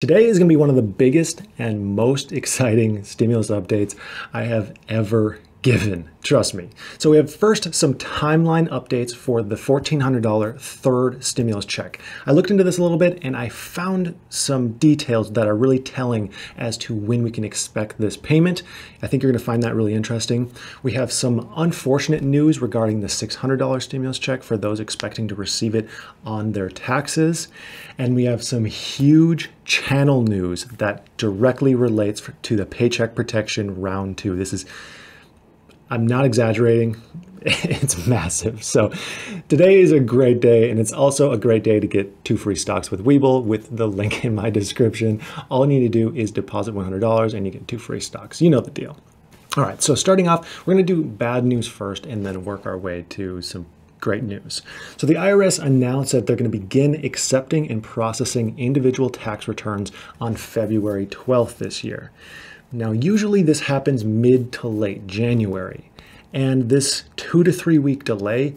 Today is going to be one of the biggest and most exciting stimulus updates I have ever given. Trust me. So we have first some timeline updates for the $1,400 third stimulus check. I looked into this a little bit and I found some details that are really telling as to when we can expect this payment. I think you're going to find that really interesting. We have some unfortunate news regarding the $600 stimulus check for those expecting to receive it on their taxes. And we have some huge channel news that directly relates to the Paycheck Protection Round 2. This is I'm not exaggerating. It's massive. So today is a great day, and it's also a great day to get two free stocks with Webull with the link in my description. All you need to do is deposit $100 and you get two free stocks. You know the deal. All right, so starting off, we're going to do bad news first and then work our way to some great news. So the IRS announced that they're going to begin accepting and processing individual tax returns on February 12th this year. Now, usually this happens mid to late January, and this two to three week delay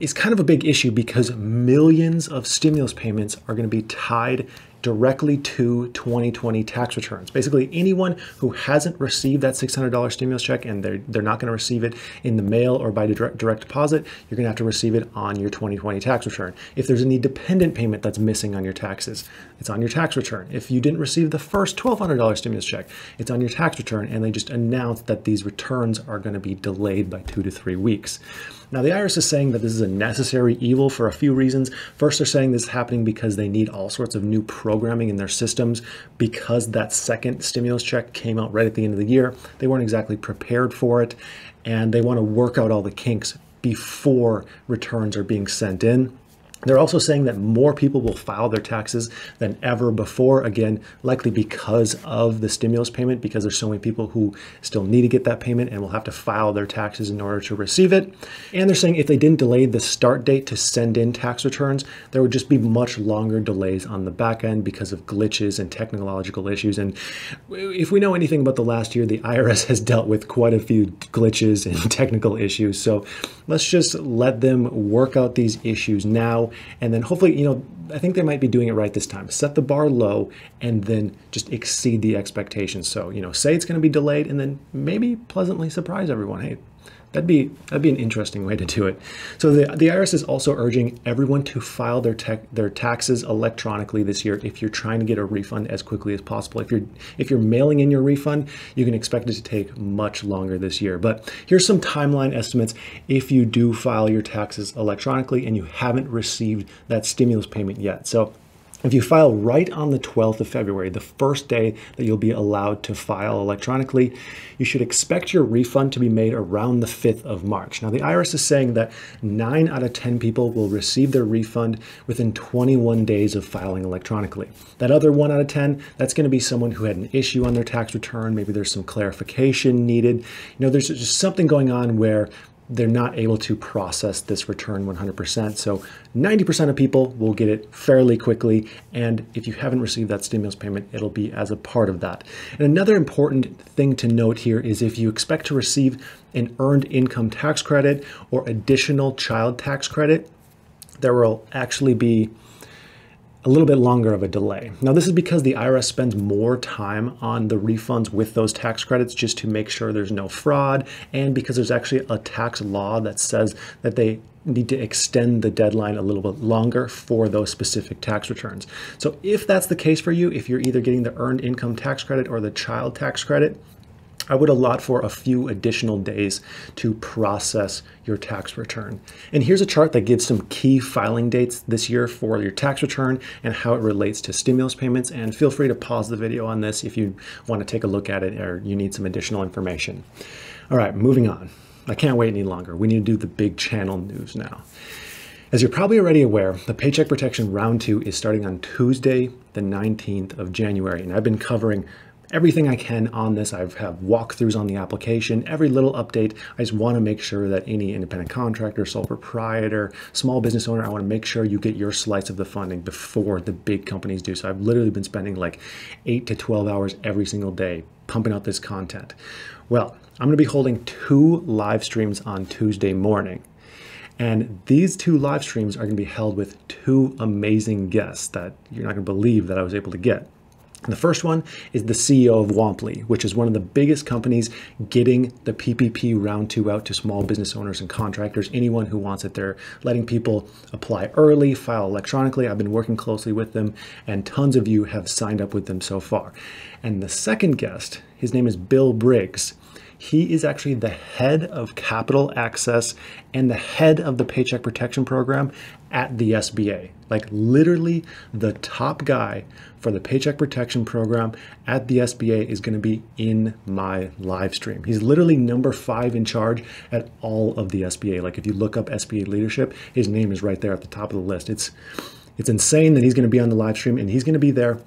is kind of a big issue because millions of stimulus payments are going to be tied directly to 2020 tax returns. Basically, anyone who hasn't received that $600 stimulus check and they're, they're not going to receive it in the mail or by direct, direct deposit, you're going to have to receive it on your 2020 tax return. If there's any dependent payment that's missing on your taxes, it's on your tax return. If you didn't receive the first $1,200 stimulus check, it's on your tax return, and they just announced that these returns are going to be delayed by two to three weeks. Now, the IRS is saying that this is a necessary evil for a few reasons. First, they're saying this is happening because they need all sorts of new programming in their systems because that second stimulus check came out right at the end of the year. They weren't exactly prepared for it, and they want to work out all the kinks before returns are being sent in. They're also saying that more people will file their taxes than ever before, again, likely because of the stimulus payment, because there's so many people who still need to get that payment and will have to file their taxes in order to receive it. And they're saying if they didn't delay the start date to send in tax returns, there would just be much longer delays on the back end because of glitches and technological issues. And if we know anything about the last year, the IRS has dealt with quite a few glitches and technical issues. So let's just let them work out these issues now and then hopefully, you know, I think they might be doing it right this time. Set the bar low and then just exceed the expectations. So, you know, say it's going to be delayed and then maybe pleasantly surprise everyone. Hey, That'd be that'd be an interesting way to do it. So the, the IRS is also urging everyone to file their tech, their taxes electronically this year if you're trying to get a refund as quickly as possible. If you're if you're mailing in your refund, you can expect it to take much longer this year. But here's some timeline estimates if you do file your taxes electronically and you haven't received that stimulus payment yet. So if you file right on the 12th of February, the first day that you'll be allowed to file electronically, you should expect your refund to be made around the 5th of March. Now, the IRS is saying that 9 out of 10 people will receive their refund within 21 days of filing electronically. That other 1 out of 10, that's going to be someone who had an issue on their tax return. Maybe there's some clarification needed. You know, there's just something going on where they're not able to process this return 100%. So 90% of people will get it fairly quickly. And if you haven't received that stimulus payment, it'll be as a part of that. And another important thing to note here is if you expect to receive an earned income tax credit or additional child tax credit, there will actually be a little bit longer of a delay. Now, this is because the IRS spends more time on the refunds with those tax credits just to make sure there's no fraud, and because there's actually a tax law that says that they need to extend the deadline a little bit longer for those specific tax returns. So if that's the case for you, if you're either getting the earned income tax credit or the child tax credit, I would allot for a few additional days to process your tax return. And here's a chart that gives some key filing dates this year for your tax return and how it relates to stimulus payments. And feel free to pause the video on this if you want to take a look at it or you need some additional information. All right, moving on. I can't wait any longer. We need to do the big channel news now. As you're probably already aware, the Paycheck Protection Round 2 is starting on Tuesday, the 19th of January. And I've been covering everything I can on this. I have walkthroughs on the application, every little update. I just want to make sure that any independent contractor, sole proprietor, small business owner, I want to make sure you get your slice of the funding before the big companies do. So I've literally been spending like 8 to 12 hours every single day pumping out this content. Well, I'm going to be holding two live streams on Tuesday morning. And these two live streams are going to be held with two amazing guests that you're not going to believe that I was able to get. And the first one is the CEO of Womply, which is one of the biggest companies getting the PPP round two out to small business owners and contractors, anyone who wants it. They're letting people apply early, file electronically. I've been working closely with them, and tons of you have signed up with them so far. And the second guest, his name is Bill Briggs. He is actually the head of capital access and the head of the Paycheck Protection Program at the SBA. Like literally the top guy for the Paycheck Protection Program at the SBA is going to be in my live stream. He's literally number five in charge at all of the SBA. Like if you look up SBA leadership, his name is right there at the top of the list. It's it's insane that he's going to be on the live stream and he's going to be there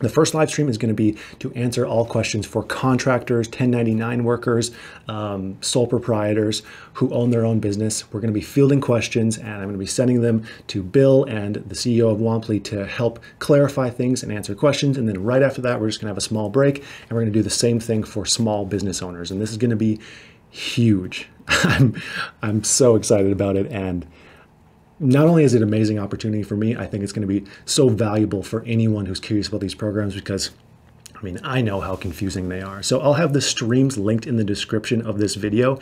the first live stream is going to be to answer all questions for contractors, 1099 workers, um, sole proprietors who own their own business. We're going to be fielding questions and I'm going to be sending them to Bill and the CEO of Womply to help clarify things and answer questions. And then right after that, we're just going to have a small break and we're going to do the same thing for small business owners. And this is going to be huge. I'm, I'm so excited about it. And not only is it an amazing opportunity for me, I think it's going to be so valuable for anyone who's curious about these programs because I mean, I know how confusing they are. So I'll have the streams linked in the description of this video.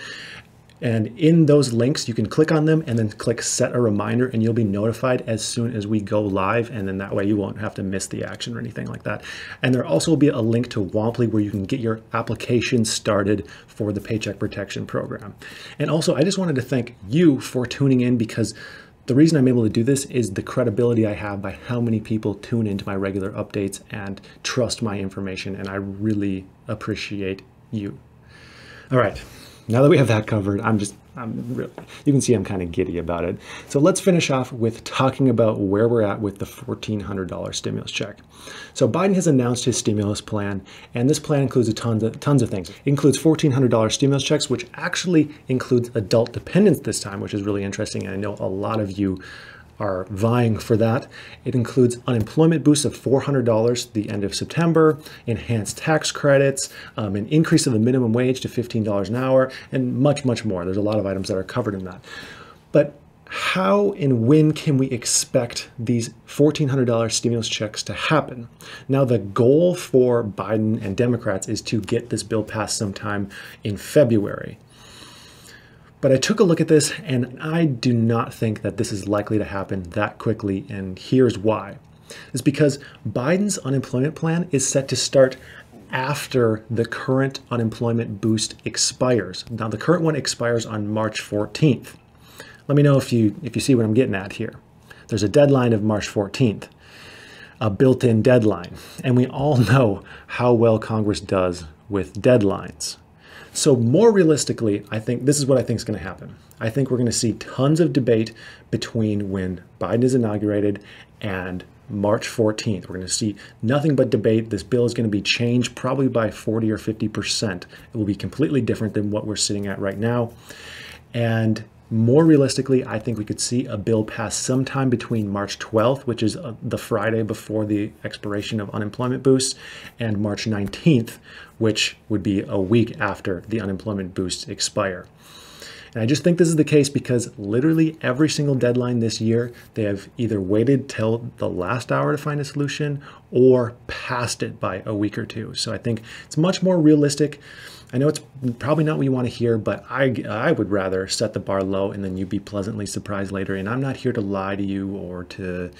And in those links, you can click on them and then click set a reminder and you'll be notified as soon as we go live. And then that way you won't have to miss the action or anything like that. And there also will be a link to Womply where you can get your application started for the Paycheck Protection Program. And also, I just wanted to thank you for tuning in because the reason I'm able to do this is the credibility I have by how many people tune into my regular updates and trust my information, and I really appreciate you. All right, now that we have that covered, I'm just, I'm really, you can see I'm kind of giddy about it. So let's finish off with talking about where we're at with the $1,400 stimulus check. So Biden has announced his stimulus plan, and this plan includes a tons of, tons of things. It includes $1,400 stimulus checks, which actually includes adult dependents this time, which is really interesting. And I know a lot of you are vying for that. It includes unemployment boosts of $400 the end of September, enhanced tax credits, um, an increase of the minimum wage to $15 an hour, and much, much more. There's a lot of items that are covered in that. But how and when can we expect these $1,400 stimulus checks to happen? Now, the goal for Biden and Democrats is to get this bill passed sometime in February. But I took a look at this and I do not think that this is likely to happen that quickly, and here's why. It's because Biden's unemployment plan is set to start after the current unemployment boost expires. Now, the current one expires on March 14th. Let me know if you if you see what I'm getting at here. There's a deadline of March 14th, a built-in deadline, and we all know how well Congress does with deadlines. So more realistically, I think this is what I think is going to happen. I think we're going to see tons of debate between when Biden is inaugurated and March 14th. We're going to see nothing but debate. This bill is going to be changed probably by 40 or 50%. It will be completely different than what we're sitting at right now. And more realistically, I think we could see a bill pass sometime between March 12th, which is uh, the Friday before the expiration of unemployment boosts, and March 19th, which would be a week after the unemployment boosts expire. And I just think this is the case because literally every single deadline this year, they have either waited till the last hour to find a solution or passed it by a week or two. So I think it's much more realistic. I know it's probably not what you want to hear, but I, I would rather set the bar low and then you'd be pleasantly surprised later. And I'm not here to lie to you or to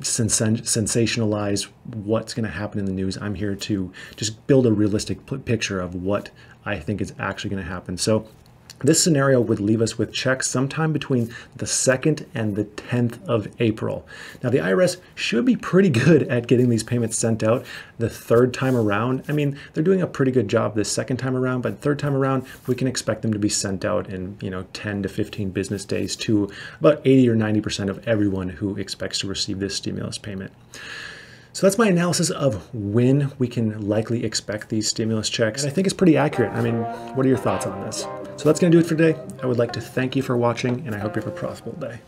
sens- sensationalize what's going to happen in the news. I'm here to just build a realistic picture of what I think is actually going to happen. So this scenario would leave us with checks sometime between the 2nd and the 10th of April. Now, the IRS should be pretty good at getting these payments sent out the third time around. I mean, they're doing a pretty good job this second time around, but third time around, we can expect them to be sent out in, you know, 10 to 15 business days to about 80 or 90% of everyone who expects to receive this stimulus payment. So that's my analysis of when we can likely expect these stimulus checks. And I think it's pretty accurate. I mean, what are your thoughts on this? So that's going to do it for today. I would like to thank you for watching, and I hope you have a prosperous day.